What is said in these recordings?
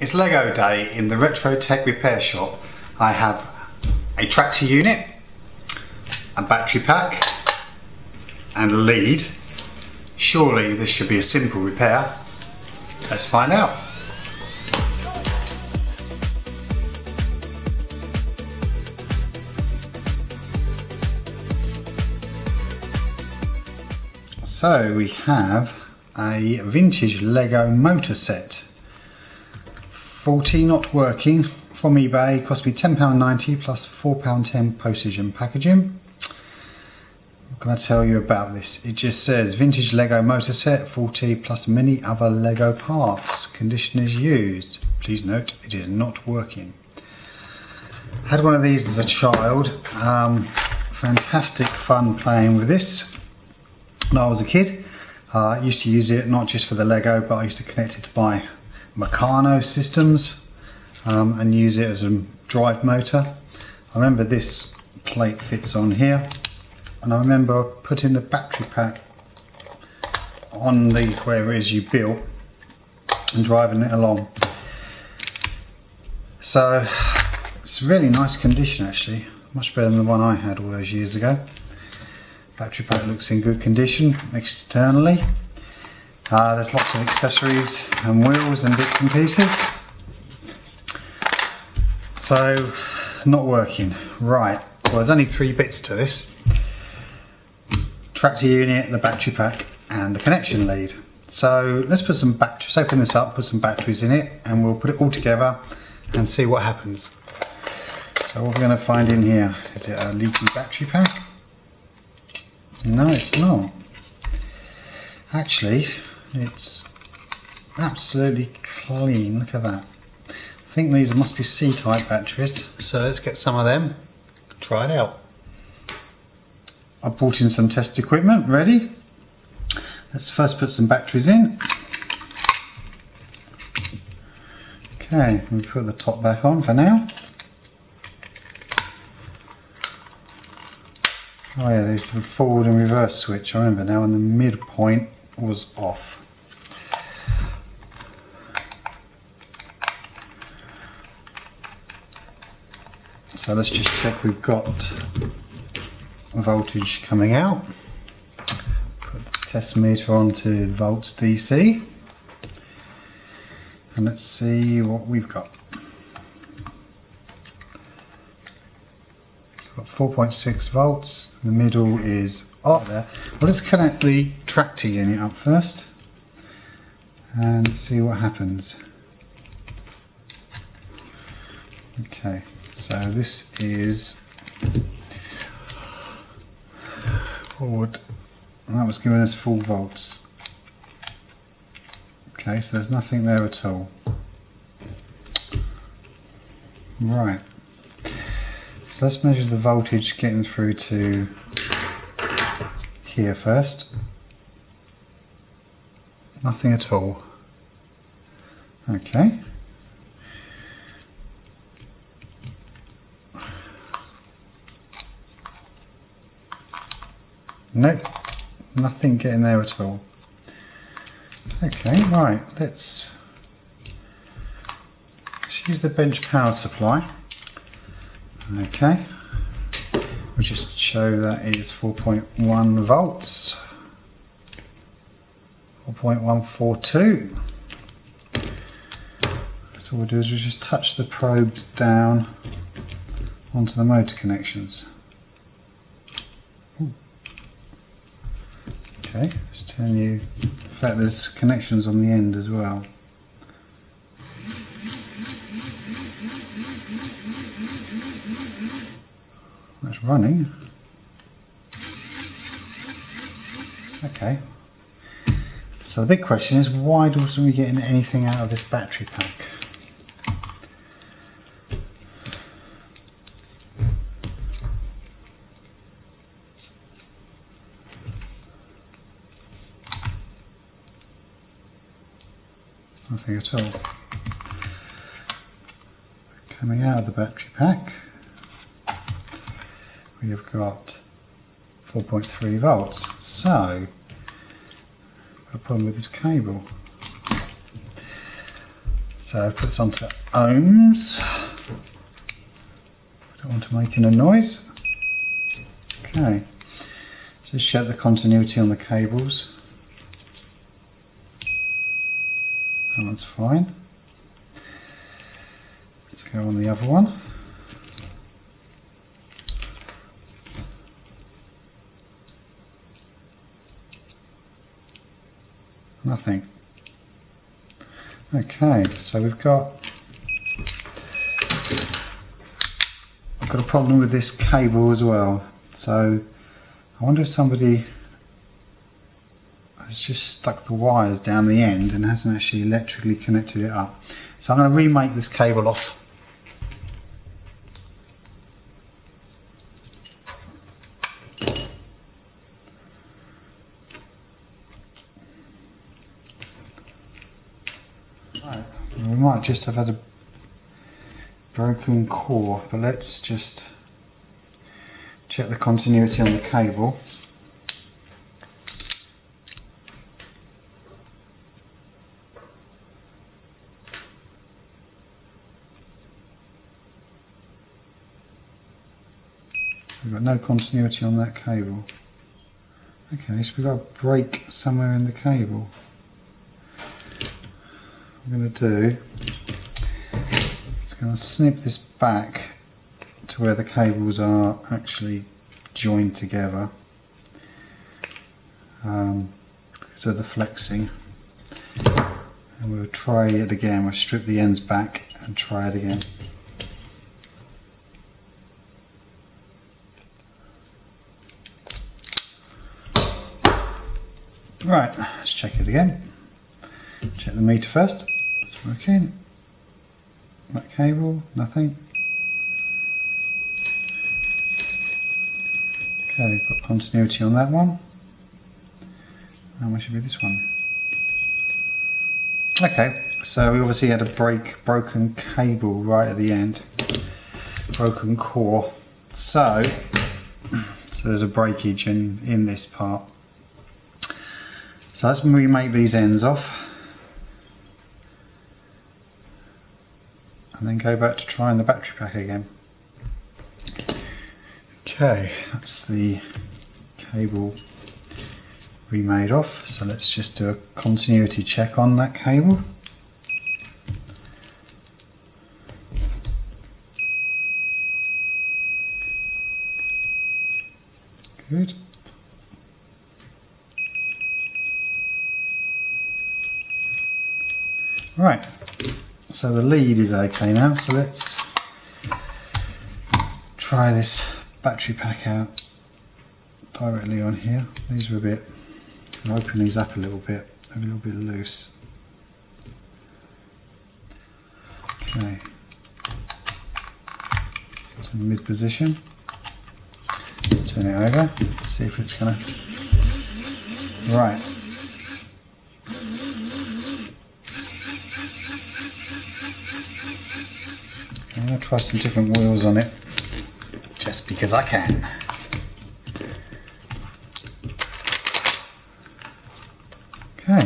It's Lego Day in the Retro Tech Repair Shop. I have a tractor unit, a battery pack and a lead. Surely this should be a simple repair. Let's find out. So we have a vintage Lego motor set 40 not working from eBay, cost me £10.90 plus £4.10 postage and packaging. I'm going to tell you about this. It just says vintage Lego motor set 40 plus many other Lego parts. Condition is used. Please note it is not working. Had one of these as a child. Um, fantastic fun playing with this when I was a kid. Uh, I used to use it not just for the Lego but I used to connect it to my Meccano systems um, and use it as a drive motor. I remember this plate fits on here and I remember putting the battery pack on the where it is you built and driving it along. So it's really nice condition actually, much better than the one I had all those years ago. Battery pack looks in good condition externally. Uh, there's lots of accessories and wheels and bits and pieces. So, not working. Right, well there's only three bits to this. Tractor unit, the battery pack and the connection lead. So let's put some batteries, open this up, put some batteries in it and we'll put it all together and see what happens. So what we're going to find in here, is it a leaky battery pack? No it's not. Actually, it's absolutely clean, look at that. I think these must be C-type batteries, so let's get some of them, try it out. I brought in some test equipment, ready? Let's first put some batteries in. Okay, we put the top back on for now. Oh yeah, there's the forward and reverse switch, I remember now, and the midpoint was off. So let's just check we've got voltage coming out. Put the test meter onto volts DC. And let's see what we've got. got 4.6 volts, the middle is up there. Well, let's connect the tractor unit up first and see what happens. Okay, so this is forward, that was giving us full volts. Okay, so there's nothing there at all. Right. So let's measure the voltage getting through to here first. Nothing at all. Okay. Nope, nothing getting there at all. Okay, right, let's, let's use the bench power supply. Okay, we'll just show that is 4.1 volts, 4.142. So what we'll do is we'll just touch the probes down onto the motor connections. Okay, just telling you, in fact there's connections on the end as well. That's running. Okay. So the big question is why don't we get anything out of this battery pack? At all. Coming out of the battery pack we have got 4.3 volts. So, a problem with this cable. So I've put this onto ohms. I don't want to make any noise. Okay. Just check the continuity on the cables. That one's fine. Let's go on the other one. Nothing. Okay, so we've got I've got a problem with this cable as well. So I wonder if somebody just stuck the wires down the end and hasn't actually electrically connected it up. So I'm going to remake this cable off. Right. We might just have had a broken core, but let's just check the continuity on the cable. We've no continuity on that cable. Okay, so we've got a break somewhere in the cable. I'm going to do is going to snip this back to where the cables are actually joined together. Um, so the flexing. And we'll try it again. We'll strip the ends back and try it again. Right, let's check it again. Check the meter first. It's working. That cable, nothing. Okay, we've got continuity on that one. And we should be this one? Okay, so we obviously had a break, broken cable right at the end. Broken core. So, so there's a breakage in, in this part. So let's remake these ends off. And then go back to trying the battery pack again. Okay, that's the cable remade off. So let's just do a continuity check on that cable. Good. Right, so the lead is okay now, so let's try this battery pack out directly on here. These are a bit, I'll open these up a little bit, a little bit loose. Okay, it's in mid position. Let's turn it over, see if it's gonna, right. Going to try some different wheels on it just because I can. Okay.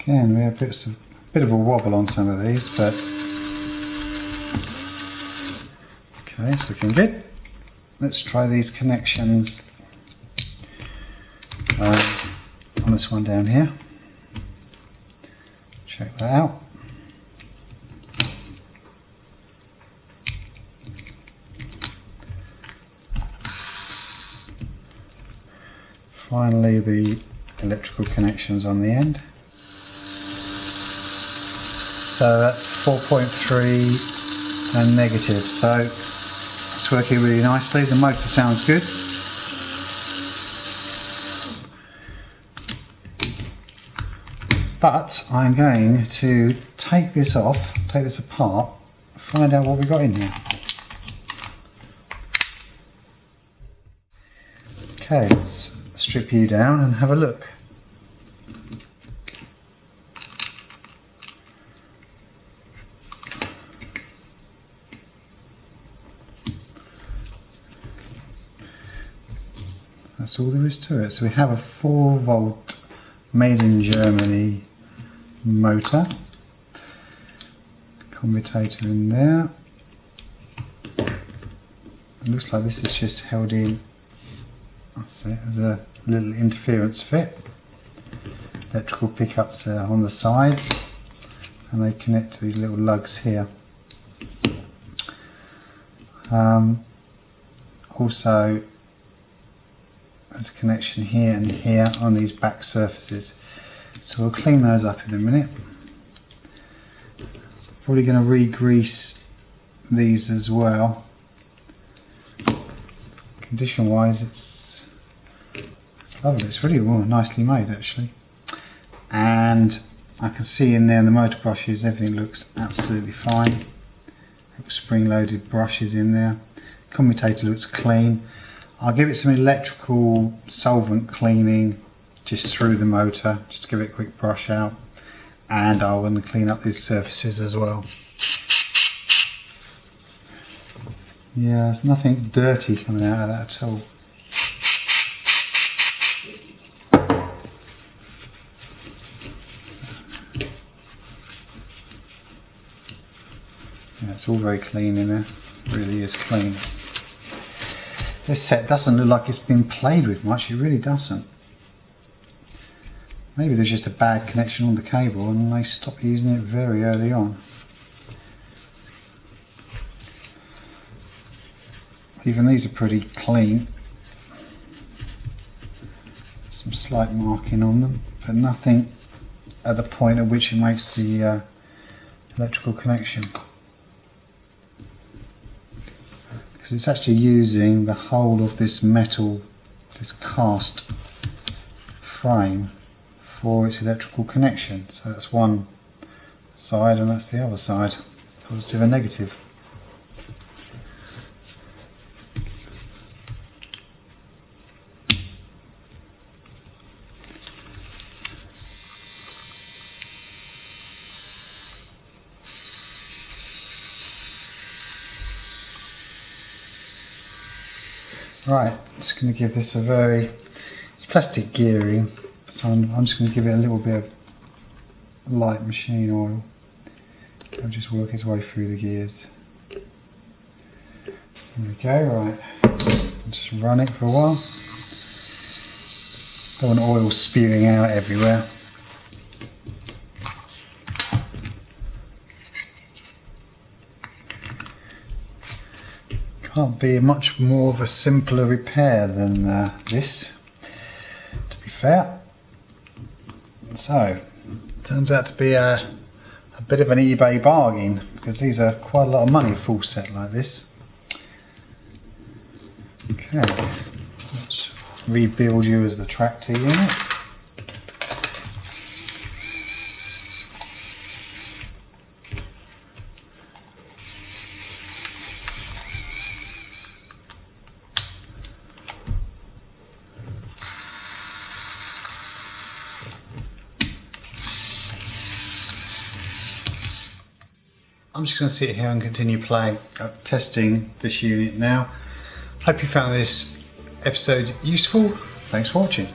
Again, we have bits of, bit of a wobble on some of these, but okay, so looking good. Let's try these connections um, on this one down here. Check that out. Finally the electrical connections on the end. So that's 4.3 and negative. So it's working really nicely. The motor sounds good. But I'm going to take this off, take this apart, find out what we've got in here. Okay, let's strip you down and have a look. All there is to it. So we have a 4 volt made in Germany motor. Commutator in there. It looks like this is just held in that's it, as a little interference fit. Electrical pickups uh, on the sides and they connect to these little lugs here. Um, also there's connection here and here on these back surfaces. So we'll clean those up in a minute. Probably going to re-grease these as well. Condition wise it's, it's lovely, it's really well, nicely made actually. And I can see in there the motor brushes everything looks absolutely fine. Spring loaded brushes in there. Commutator looks clean. I'll give it some electrical solvent cleaning just through the motor, just to give it a quick brush out. And I'll to clean up these surfaces as well. Yeah, there's nothing dirty coming out of that at all. Yeah, it's all very clean in there, really is clean. This set doesn't look like it's been played with much, it really doesn't. Maybe there's just a bad connection on the cable and they stopped using it very early on. Even these are pretty clean. Some slight marking on them, but nothing at the point at which it makes the uh, electrical connection. Because it's actually using the whole of this metal, this cast frame for its electrical connection. So that's one side and that's the other side, positive and negative. Right, just going to give this a very, it's plastic gearing, so I'm, I'm just going to give it a little bit of light machine oil. It'll just work its way through the gears. There we go, right. Just run it for a while. Don't want oil spewing out everywhere. Be much more of a simpler repair than uh, this, to be fair. So, turns out to be a, a bit of an eBay bargain because these are quite a lot of money, a full set like this. Okay, let's rebuild you as the tractor unit. I'm just going to sit here and continue playing, uh, testing this unit now. Hope you found this episode useful. Thanks for watching.